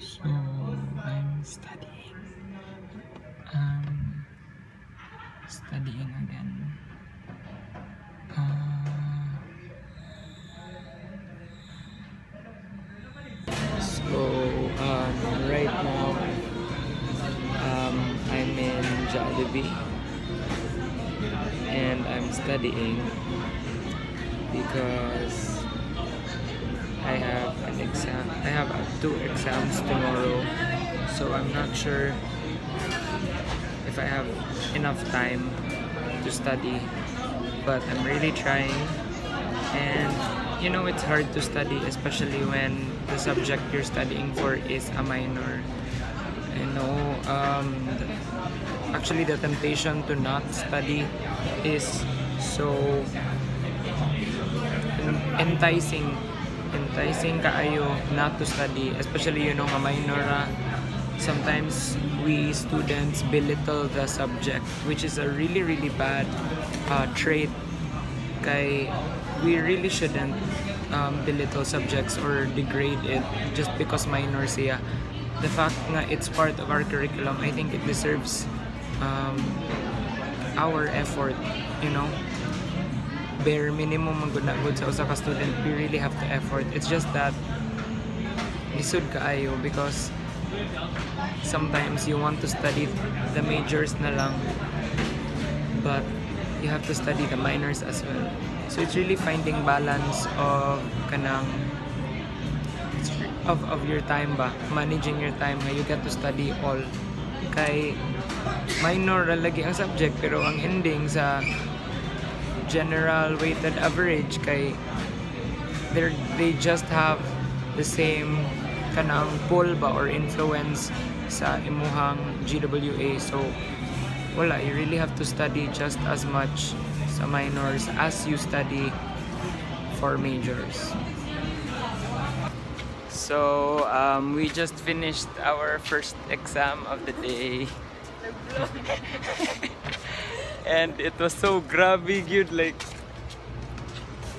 So I'm studying. Um, studying again. Uh, so um, right now um, I'm in Jollibee and I'm studying because I have exam. I have two exams tomorrow, so I'm not sure if I have enough time to study. But I'm really trying, and you know it's hard to study, especially when the subject you're studying for is a minor. You know, um, actually the temptation to not study is so enticing enticing kaayo not to study especially you know nga minor sometimes we students belittle the subject which is a really really bad uh, trait. Kay we really shouldn't um, belittle subjects or degrade it just because minor siya. The fact nga it's part of our curriculum I think it deserves um, our effort you know bare minimum na gud sa usa ka student. We really have to effort. It's just that lisod kaayo because sometimes you want to study the majors na lang but you have to study the minors as well. So it's really finding balance of kanang of, of your time ba managing your time nga you get to study all. Kay minor lagi ang subject pero ang ending sa general weighted average kay they they just have the same kanang pull ba or influence sa imuhang GWA so wala you really have to study just as much sa minors as you study for majors. So um, we just finished our first exam of the day and it was so grabby good like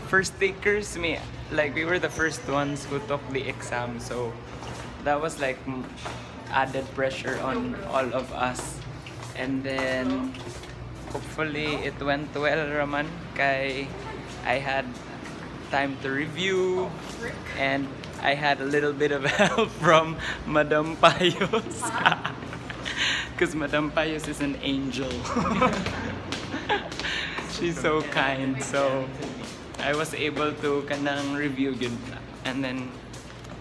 first takers me like we were the first ones who took the exam so that was like added pressure on all of us. And then hopefully it went well raman kay I had time to review and I had a little bit of help from Madam Payos. Because Madam Payos is an angel she's so kind so I was able to kanang review good and then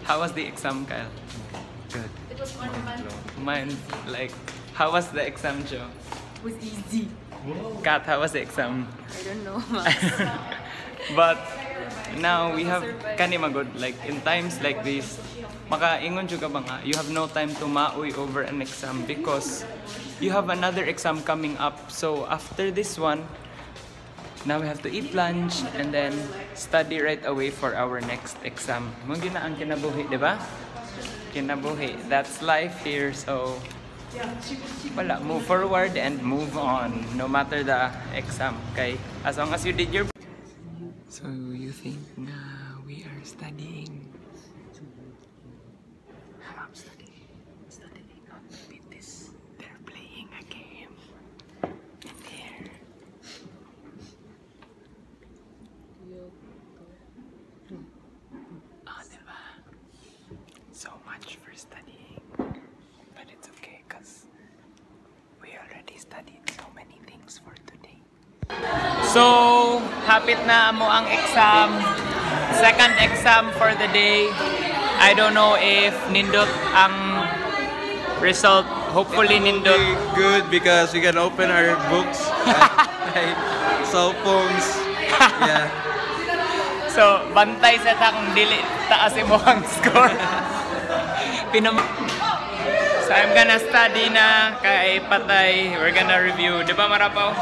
how was the exam Kyle? Good. It was fun, fun. Mine like how was the exam Joe? It was easy. Kat, how was the exam? I don't know. But now we have kani magod like in times like this makaingon jud ka ba nga you have no time to maoy over an exam because you have another exam coming up so after this one now we have to eat lunch and then study right away for our next exam. Mo gina ang kinabuhi di ba? Kinabuhi. That's life here so wala. Move forward and move on no matter the exam okay? As long as you did your So you think na we are studying? I'm. Studying on beat this. They're playing a game. In here. Ah, diba? So much for studying. But it's okay because we already studied so many things for today. So, hapit na mo ang exam. Second exam for the day. I don't know if nindot ang result. Hopefully nindot. Good because we can open our books, like cell phones. Yeah. So, bantay sa takong dili taas mo ang score. Pinam So, I'm gonna study na kay Patay. We're gonna review. Di ba, Marapaw?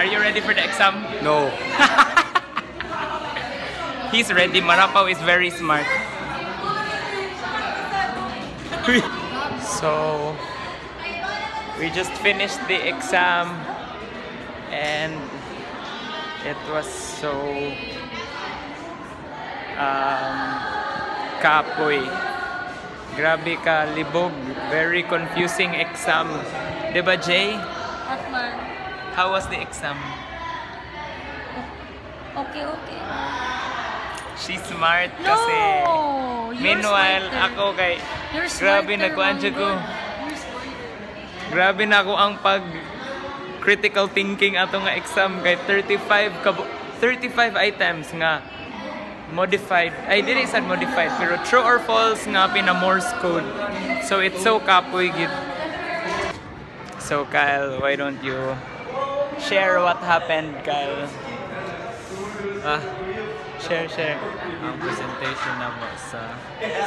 Are you ready for the exam? No. He's ready. Marapaw is very smart. so, we just finished the exam and it was so um, kapoy. Grabe ka, libog. Very confusing exam. ba, Jay? At man. How was the exam? Okay, okay. She's smart No! kasi. Meanwhile, smarter. ako kay You're grabe nagkuan siya ko. Grabe na ako ang pag critical thinking ato nga exam kay 35 ka 35 items nga modified. Ay dili sad modified pero true or false nga pina Morse code. So it's so kapoy gid. So Kyle, why don't you share what happened, Kyle? Ah, Share, share. ang presentation na mo sa.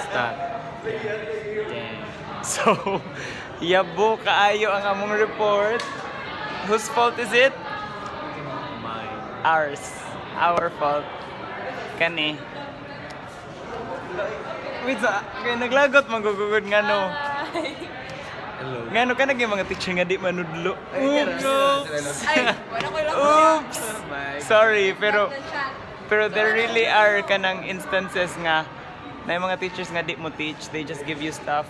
Dang. So, yabo kaayo ang among report. Whose fault is it? My. Ours. Our fault. Kani. Wait, sa, kaya naglagot magugugod nga no. Hello. Nga no ka naging mga teacher nga di manudlo. Oops! Ay, wala ko lang. Oops! Sorry, pero pero there really are kanang instances nga na yung mga teachers nga di mo teach, they just give you stuff.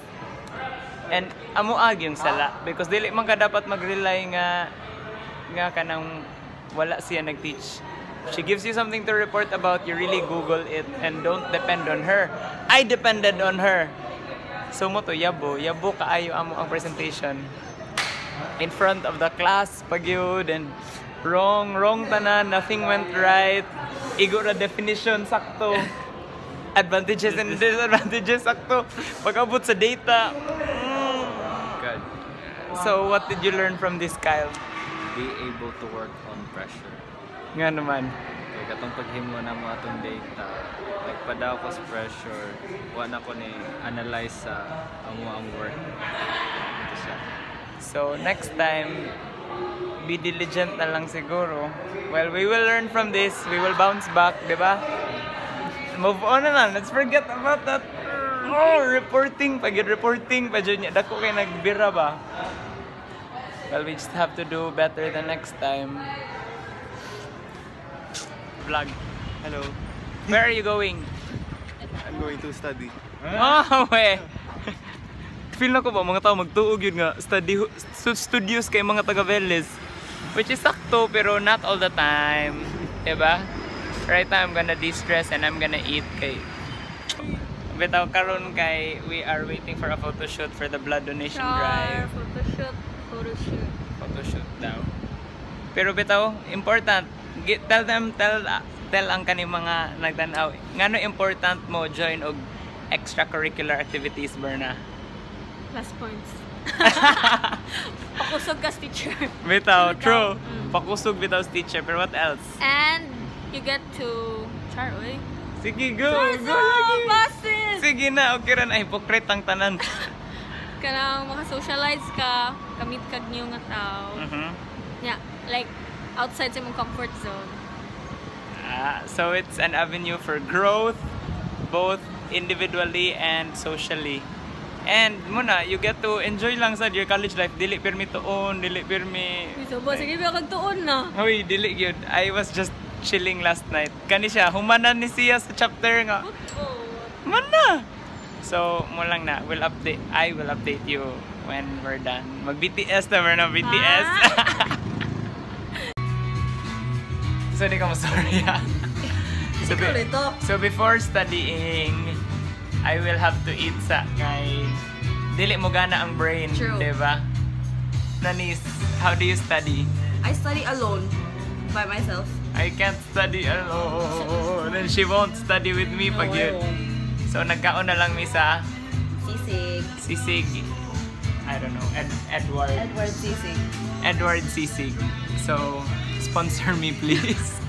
And amo ag yung sala because dili man ka dapat mag-rely nga nga kanang wala siya nag-teach. She gives you something to report about, you really Google it and don't depend on her. I depended on her. So mo to yabo, yabo kaayo amo ang presentation in front of the class pag yun and wrong, wrong tanan, nothing went right. Igo na definition sakto. Advantages and disadvantages sakto. Pag-abot sa data. mm. So what did you learn from this Kyle? Be able to work on pressure. Nga naman. Kaya katong paghimo na mo atong data, nagpadaw ko sa pressure, wa na ko ni analyze sa amo ang work. Ito siya. So next time, be diligent na lang siguro. Well, we will learn from this. We will bounce back, di ba? Move on na lang. Let's forget about that. Oh, reporting. Pag reporting, pa dyan niya. Dako kayo nagbira ba? Well, we just have to do better the next time. Vlog. Hello, Where are you going? I'm going to study. Oh, we. Feel na ko ba mga tao magtuog yun nga study stu- studios kay mga taga Vélez. Which is sakto pero not all the time. 'Di ba? Right now I'm gonna de-stress and I'm gonna eat kay Bitaw karon kay we are waiting for a photo shoot for the blood donation drive. photoshoot, photoshoot. Photo shoot daw. Pero bitaw, important. Tell them, tell tell ang kani mga nagtanaw. Ngano important mo join og extracurricular activities Berna? Plus points. Pakusog kas teacher. Bitaw, true. mm. Pakusog bitaw teacher, pero what else? And you get to char, oy. Sige, go! Go, Go lagi! buses! Sige na, okay ra na. Hypocrite ang tanan. Kanang maka-socialize ka, kamit kag niyo nga tao. Mhm. Yeah, like outside sa mong comfort zone. Ah, so it's an avenue for growth, both individually and socially. And muna, you get to enjoy lang sa your college life. Dili pirmi tuon, dili pirmi... Uy, so ba, sige ba kag tuon na. Uy, dili yun. I was just chilling last night. Kani siya, humanan ni siya sa chapter nga. Oh. Mana? So, mo lang na. We'll update. I will update you when we're done. Mag-BTS na, we're na BTS. so, di ka sorry ha. So, be- so, before studying, I will have to eat sa kay dili mo gana ang brain, True. di ba? Nanis, how do you study? I study alone by myself. I can't study alone. And she won't study with me pag yun. So, nagkaon na lang mi sa Sisig. Sisig. I don't know. Ed- Edward. Edward Sisig. Edward Sisig. So, sponsor me please.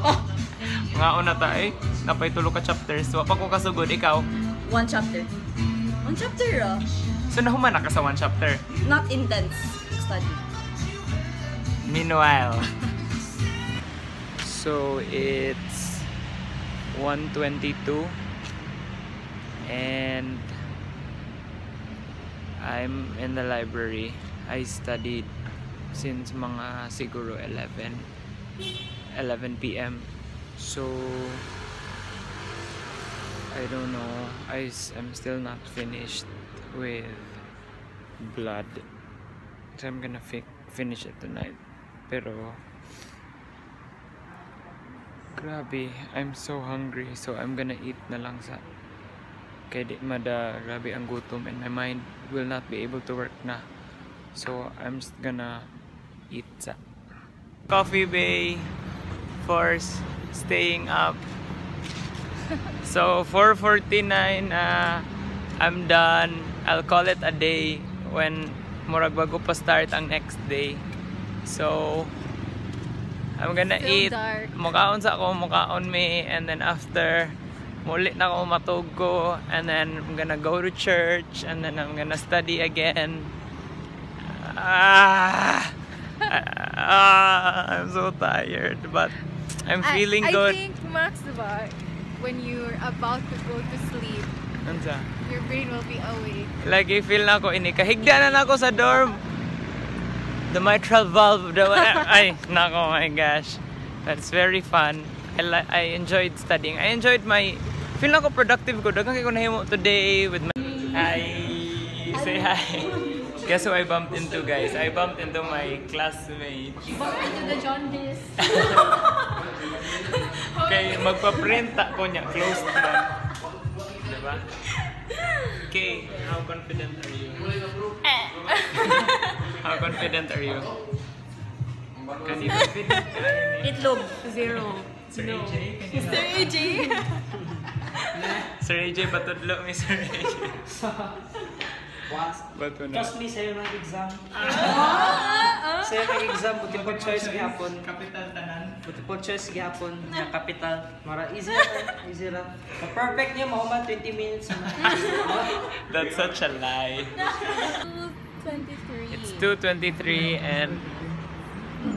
Nga una ta eh. Napay tulo ka chapters. Wa pa ko kasugod. Ikaw. One chapter. One chapter ah. So, nahuman na ka sa one chapter. Not intense study. Meanwhile. so, it's 122 and I'm in the library. I studied since mga siguro 11 11 p.m. So I don't know. I I'm still not finished with blood. So I'm gonna fi- finish it tonight. Pero grabe, I'm so hungry. So I'm gonna eat na lang sa kay di mada grabe ang gutom and my mind will not be able to work na. So I'm just gonna sa Coffee Bay for staying up. So 4:49 uh, I'm done. I'll call it a day when murag bago pa start ang next day. So I'm gonna Still eat. dark. Mukaon sa ako, mukaon me and then after muli na ako matug ko and then I'm gonna go to church and then I'm gonna study again. Ah, ah, I'm so tired but I'm feeling I, good. I think, Max, diba, when you're about to go to sleep, Unsa? your brain will be awake. Lagi feel na ako ini kahigda na ako sa dorm. The mitral valve the ay nako my gosh. That's very fun. I li- I enjoyed studying. I enjoyed my feel na ako productive ko. Daghang kay ko nahimo today with my Hi. Say hi. Guess who I bumped into guys? I bumped into my classmate. Bump into the jaundice. Kay magpa-print ako niya closed man. Diba? Okay, how confident are you? How confident are you? Kasi confident ka eh. Itlog. Zero. Sir AJ, kanina. Sir AJ. Sir AJ, patudlo mi Sir AJ. Bato na. Trust me, sa'yo ng exam. Sa'yo ng exam, multiple choice gihapon. Kapital tanan. Multiple choice gihapon, nga capital. Mara, easy lang, easy lang. perfect niya, mahuman 20 minutes. That's such a lie. 23. It's 2.23 and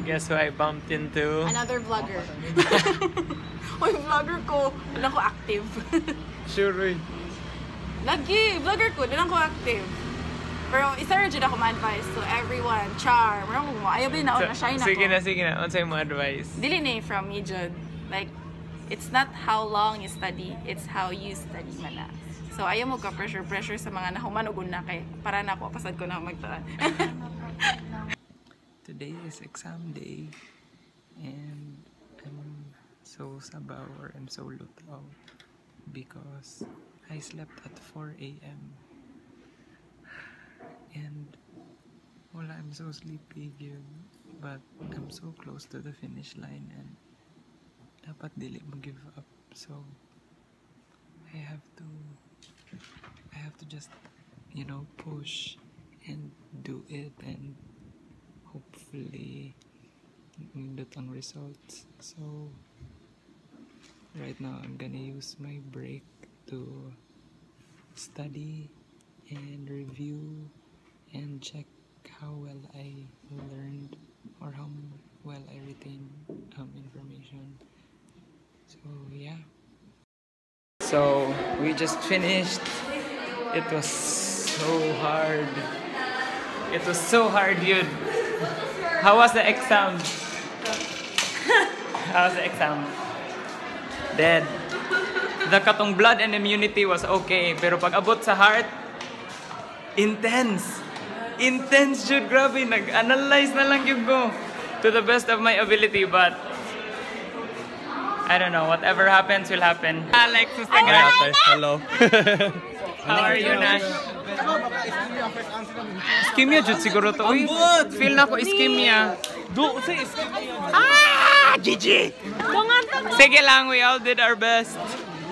guess who I bumped into? Another vlogger. Uy, vlogger ko. Wala ko active. Sure. Lagi, vlogger ko. Wala ko active. Pero isa rin dyan ako ma-advise to everyone. Char. Marang mo. Ayaw ba na na shine ako. Sige na, sige na. Ano sa'yo mo advice? Dili na eh, from me jud. Like, it's not how long you study, it's how you study man na. So, ayaw mo ka pressure-pressure sa mga nahuman ug na kay para na ako pasad ko na magtaan. Today is exam day and I'm so sabaw or I'm so lutaw because I slept at 4 a.m. and wala, I'm so sleepy yun but I'm so close to the finish line and dapat dili mo give up so I have to I have to just you know push and do it and hopefully nindot ang results. So right now I'm gonna use my break to study and review and check how well I learned or how well I retained um, information. So yeah. So we just finished. It was so hard. It was so hard, dude. How was the exam? How was the exam? Dead. The katong blood and immunity was okay, pero pag abot sa heart, intense. Intense, dude. Grabe, nag-analyze na lang yung ko to the best of my ability, but I don't know. Whatever happens will happen. Alex, musta ka? Hello. How are you, Nash? Iskimia jud siguro to. Uy, feel na ko iskimia. Do, say iskimia. Ah, GG! Sige lang, we all did our best.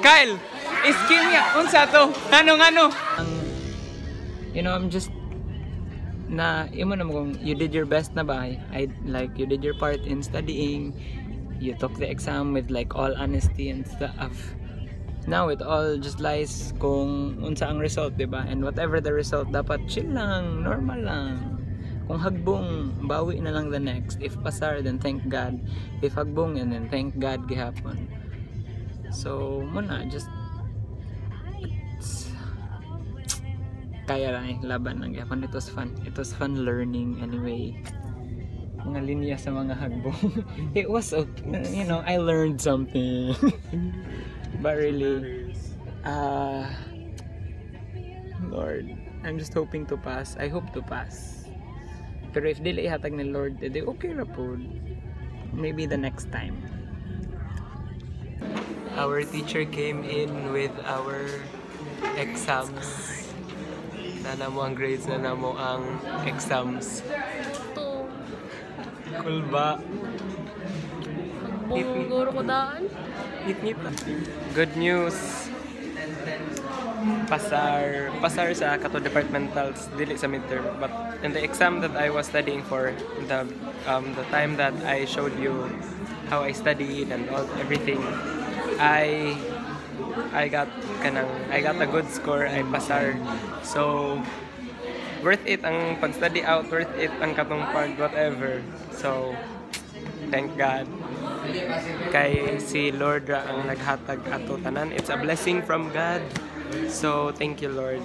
Kyle, iskimia. Unsa to? Ano, ano? You know, I'm just na imo na kung you did your best na ba I like you did your part in studying you took the exam with like all honesty and stuff now it all just lies kung unsa ang result, di ba? And whatever the result, dapat chill lang, normal lang. Kung hagbong, bawi na lang the next. If pasar, then thank God. If hagbong, and then thank God gihapon. So, muna, just kaya lang eh, laban lang gihapon. It was fun. It was fun learning anyway. Mga linya sa mga hagbong. it was okay. You know, I learned something. But really, Uh, Lord, I'm just hoping to pass. I hope to pass. Pero if dili ihatag ni Lord, edi okay ra po. Maybe the next time. Our teacher came in with our exams. Nana mo ang grades, nana mo ang exams. to. Cool ba? Bumuguro ko daan. Ngit-ngit. Good news. Pasar, pasar sa kato departmentals dili sa midterm but in the exam that I was studying for the um, the time that I showed you how I studied and all everything I I got kanang I got a good score I pasar so worth it ang pag-study out worth it ang katong pag whatever so thank God kay si Lord ra ang naghatag ato tanan. It's a blessing from God. So thank you Lord.